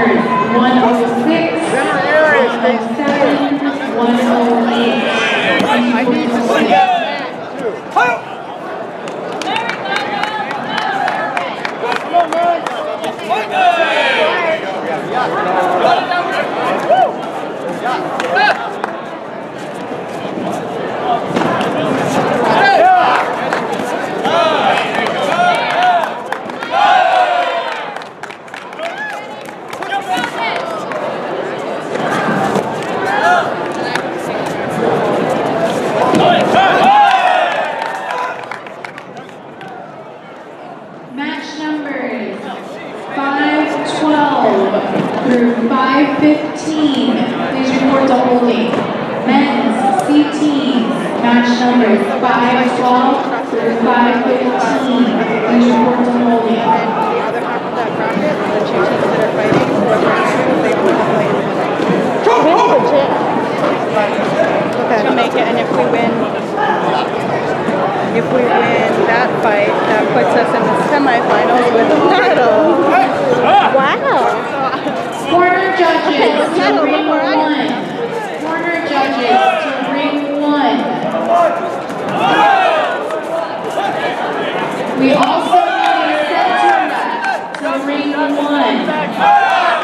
numbers 106, 107, 108. I need to see that. Match 512 through 515. Please report to holding. Men's C teams, match numbers 512 through 515. Please report to holding. The other half of that bracket, the two teams that are fighting, whoever enters, they will play in the next. We have a chance. Okay. To make it, and if we win, if we win that fight, that puts us in the semifinals with medal. Wow. Corner judges to Medal ring before I- one. Corner judges to ring one. We also need a center ref to ring one.